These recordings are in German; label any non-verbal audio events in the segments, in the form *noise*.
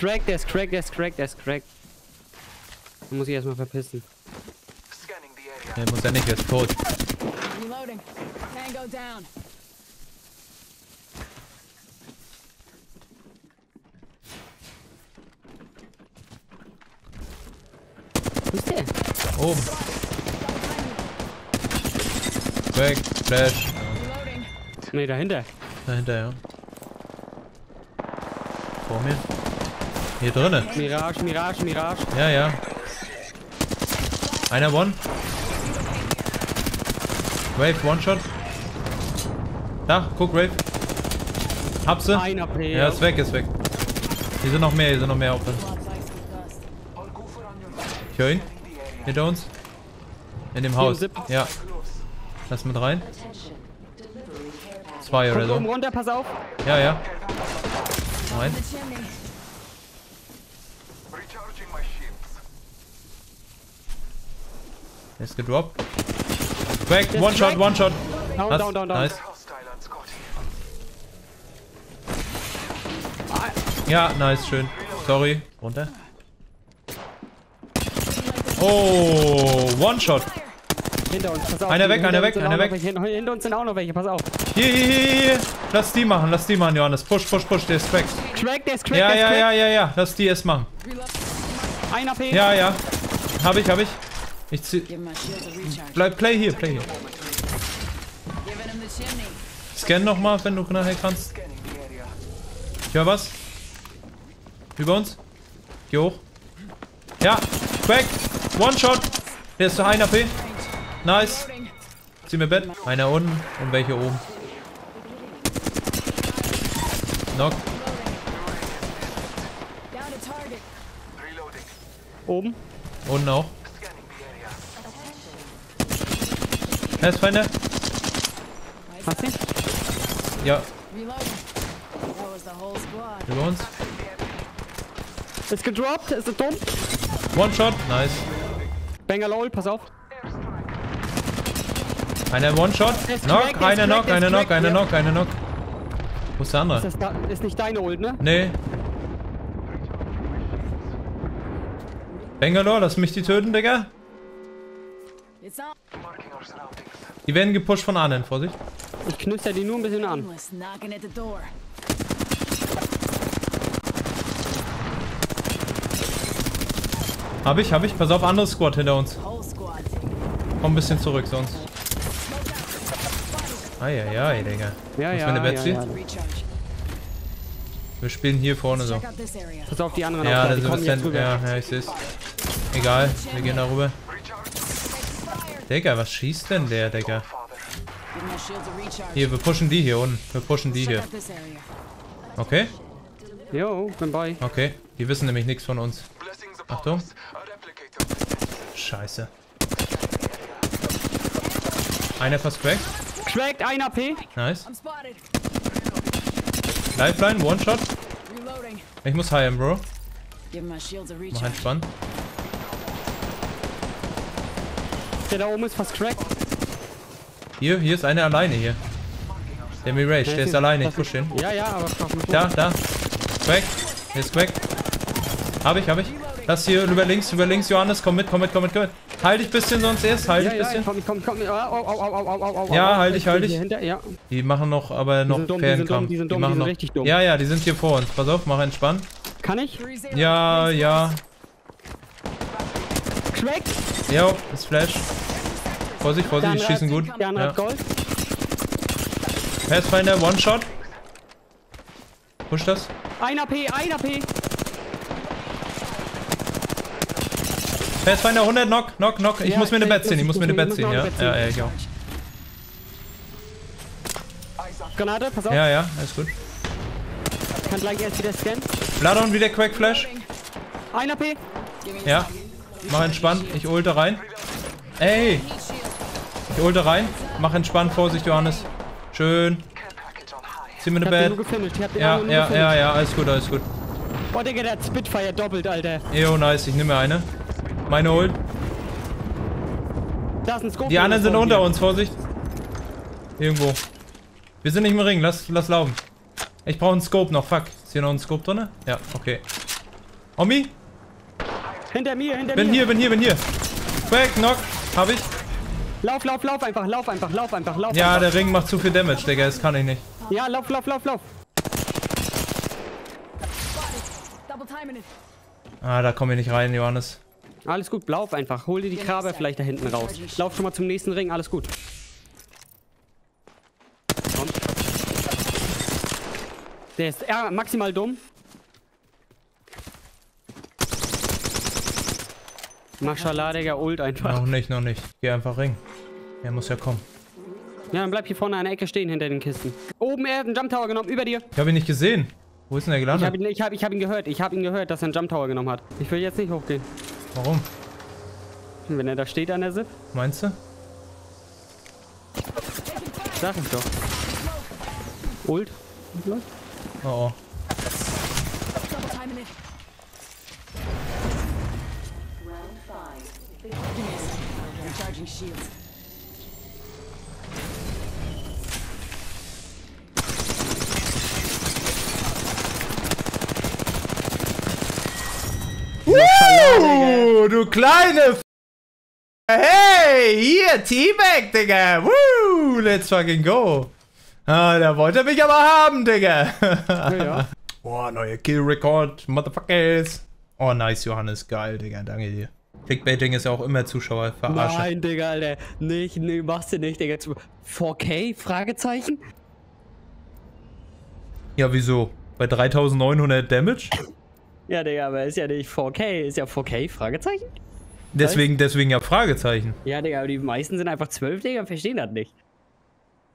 cracked, der ist cracked, der ist cracked, der ist cracked. Dann muss ich erstmal verpissen. Nee, muss er nicht, er ist tot. Reloading. Tango down. Wo ist der? Oben. Weg, Flash. Reloading. Nee, dahinter. Dahinter, ja. Vor mir. Hier drinnen. Mirage, Mirage, Mirage. Ja, ja. Einer One. Wave, One-Shot. Da, guck, Wave. Hab sie. Ja, ist weg, ist weg. Hier sind noch mehr, hier sind noch mehr Opfer. Ich höre ihn. Hinter uns. In dem Haus. Ja, lass mit rein. Zwei oder Kommt oben so. runter, pass auf. Ja, ja. Rein. The chimney. Recharging my shields. Er ist gedroppt. Weg, One-Shot, cracked. One-Shot. Down, Was? down, down, down. Nice. Ja, nice, schön. Sorry. Runter. Oh, One-Shot. Hinter uns, pass auf. Einer weg, einer weg, einer weg. Hinter, uns sind auch noch welche, pass auf. Hier, hier, hier, hier. Lass die machen, lass die machen, Johannes. Push, push, push, der ist cracked. Crack, der ist crack, Ja, ja, crack. ja, ja, ja. Lass die erst machen. Ein AP. Ja, ja. Hab ich, hab ich. Ich zieh. Bleib, play hier, play hier. Scan nochmal, wenn du nachher kannst. Ich höre was. Über uns. Geh hoch. Ja, crack. One Shot. Der ist zu 1 AP. Nice. Zieh mir Bett. Einer unten und welche oben. Knock. Oben. Unten auch. Pathfinder. Hast du? Ja, Reloading. That was the whole squad. über uns. Ist gedroppt, ist dumm. One Shot. Nice. Bangalore, pass auf. Einer One Shot. Ist Knock. ist Einer Knock. Einer ist Knock. Einer. Knock. Einer Knock. Wo ist der andere? Das da, ist nicht deine Ult, ne? Nee. Bangalore, lass mich die töten, Digga. Die werden gepusht von anderen. Vorsicht. Ich knüster die nur ein bisschen an. Hab ich, hab ich. Pass auf, anderes Squad hinter uns. Komm ein bisschen zurück, sonst. Eieiei, Digga. Ja, ja, meine ja, ja. Wir spielen hier vorne so. Pass auf die anderen Ja, auch, da die sind kommen wir jetzt Cent rüber. Ja, ja, ich seh's. Egal, wir gehen da rüber. Digga, was schießt denn der, Digga? Hier, wir pushen die hier unten. Wir pushen die hier. Okay? Jo, bin bei. Okay. Die wissen nämlich nichts von uns. Achtung. Scheiße. Einer fast cracked. Cracked, ein AP. Nice. Lifeline, One-Shot. Ich muss heilen, Bro. Mach entspannt. Der da oben ist fast cracked. Hier, hier ist einer alleine hier. Der Mirage, der ist alleine. Ich push den. Ja, ja, aber mich Da, da. Quack. Der ist Quack. Hab ich, hab ich. Das hier über links, über links, Johannes. Komm mit, komm mit, komm mit, komm mit. Halt dich bisschen sonst erst, halt Ja, dich ja, bisschen. komm, komm, komm. Au, au, au, Ja, halt dich, halt dich. Ja. Die machen noch, aber noch dumm, die die die machen noch. richtig dumm. Ja, ja, die sind hier vor uns. Pass auf, mach entspannt. Kann ich? Ja, ja. Cracked. Ja, ist Flash. Vorsicht, Vorsicht, die schießen gut. Der andere Ja. hat Gold. Pathfinder, One-Shot. Push das. Ein AP, ein AP. Pathfinder 100, Knock, Knock, Knock. Ich Ja, muss mir eine Bett ziehen, ich muss- mir eine Bett ziehen, ja. Ja, ja, ich auch. Granate, pass auf. Ja, ja, alles gut. Kann gleich erst wieder scannen. Bloodhound wieder Quack Flash. Ein AP. Ja. Mach entspannt. Ich ulte rein. Ey. Ich ulte rein. Mach entspannt. Vorsicht, Johannes. Schön. Zieh mir eine den Ja, ja, ja, ja. Alles gut, alles gut. Oh, Digga, der hat Spitfire doppelt, Alter. Eo, nice. Ich nehme mir eine. Meine holt. Da ist ein Scope. Die anderen sind unter uns. Vorsicht. Irgendwo. Wir sind nicht im Ring. Lass, lass laufen. Ich brauche einen Scope noch. Fuck. Ist hier noch ein Scope drin? Ja, okay. Omi? Hinter mir, hinter Bin mir. hier, bin hier, bin hier. Crack, knock. Hab ich. Lauf, lauf, lauf einfach, lauf einfach, lauf einfach, lauf Ja, einfach. der Ring macht zu viel Damage, Digga. Das kann ich nicht. Ja, lauf, lauf, lauf, lauf. Ah, da komme ich nicht rein, Johannes. Alles gut, lauf einfach. Hol dir die Krabe vielleicht da hinten raus. Lauf schon mal zum nächsten Ring, alles gut. Komm. Der ist ja, maximal dumm. Mashallah, Digga, ult einfach. Noch nicht, noch nicht. Geh einfach Ring. Er muss ja kommen. Ja, dann bleib hier vorne an der Ecke stehen hinter den Kisten. Oben, er hat einen Jump Tower genommen, über dir. Ich habe ihn nicht gesehen. Wo ist denn der Ich habe gelandet? ihn, ich hab, ich hab ihn gehört, ich habe ihn gehört, dass er einen Jump Tower genommen hat. Ich will jetzt nicht hochgehen. Warum? Wenn er da steht an der Zip, Meinst du? sag ich doch. Ult. Oh, oh. Double timing Uh, du kleine F Hey, hier, T-Bag, Digga. Woo, let's fucking go. Ah, der wollte mich aber haben, Digga. Ja. *laughs* Boah, neue Kill-Record, Motherfuckers. Oh, nice, Johannes. Geil, Digga. Danke dir. Clickbaiting ist ja auch immer Zuschauer verarschen. Nein, Digga, Alter. Nicht, nee, machst du nicht, Digga. 4K? Fragezeichen? Ja, wieso? Bei 3900 Damage? Ja, Digga, aber ist ja nicht 4K. Ist ja 4K? Fragezeichen? Deswegen, deswegen ja Fragezeichen. Ja, Digga, aber die meisten sind einfach 12, Digga, verstehen das nicht.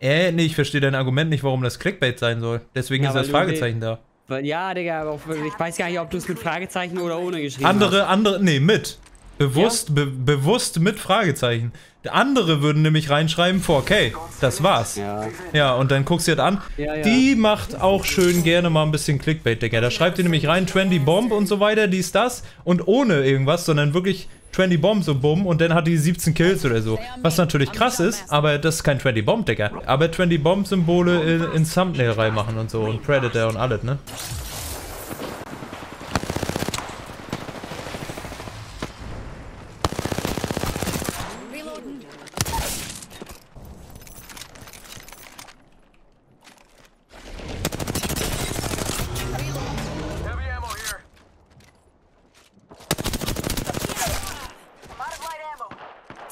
Äh, nee, ich verstehe dein Argument nicht, warum das Clickbait sein soll. Deswegen Ja, ist das Fragezeichen da. Ja, Digga, aber ich weiß gar nicht, ob du es mit Fragezeichen oder ohne geschrieben Andere, andere, nee, mit. Bewusst, be, bewusst mit Fragezeichen. Andere würden nämlich reinschreiben 4K. Das war's. Ja. Ja, und dann guckst du dir das an. Ja, ja. Die macht auch schön gerne mal ein bisschen Clickbait, Digga. Da schreibt ihr nämlich rein 20 Bomb und so weiter, dies, das. Und ohne irgendwas, sondern wirklich 20 Bomb so bumm und dann hat die 17 Kills oder so. Was natürlich krass ist, aber das ist kein 20 Bomb, Digga. Aber 20 Bomb Symbole in, in Thumbnail reinmachen und so und Predator und alles, ne?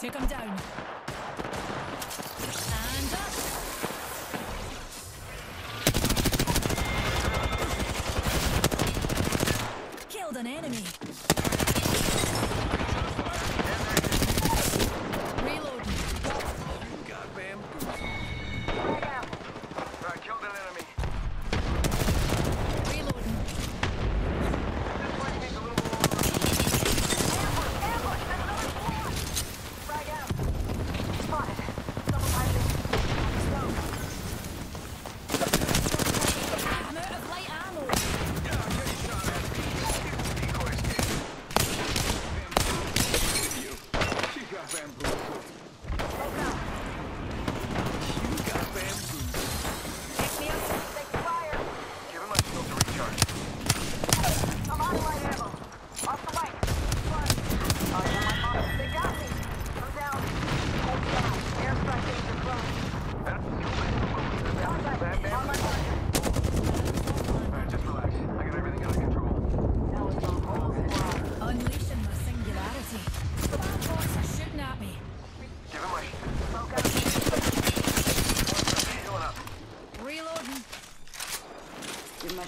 学钢架。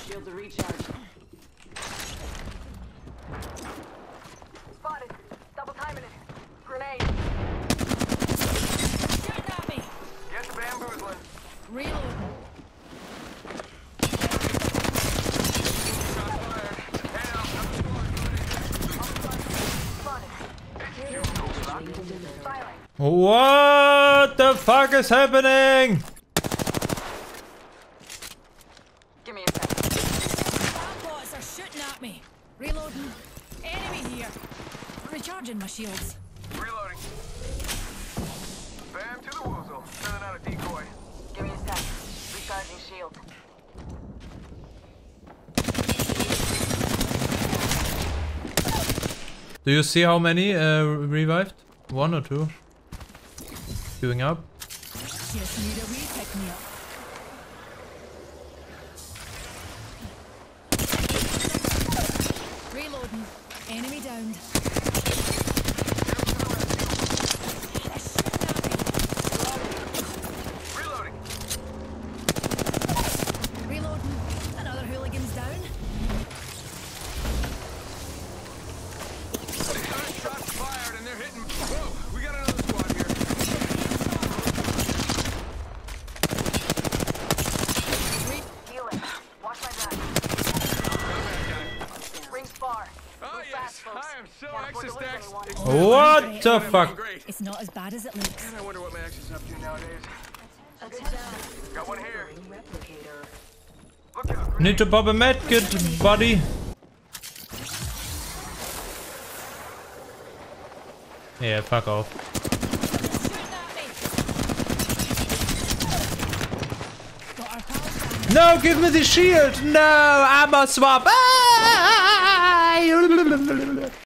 Shields a recharge. Spotted. Double timing it. Grenade. Shooting at me. Get the bamboozling. Reloading. Shots fired. Head out. Firing. What the fuck is happening? Give me a second. Bad boys are shooting at me. Reloading. Enemy here. Recharging my shields. Reloading. Bam to the woozle. Sending out a decoy. Give me a sec. Recharging shield. Do you see how many uh, revived? One or two? Queuing up. Just need a wee pick me up. Reloading. Enemy downed. What the fuck? It's not as bad as it looks. I wonder what Max is up to nowadays. Got one here. Out. Need to pop a medkit, buddy. Yeah, fuck off. Shooting at me. Got our pals down. No, give me the shield! No, ammo swap! Ah!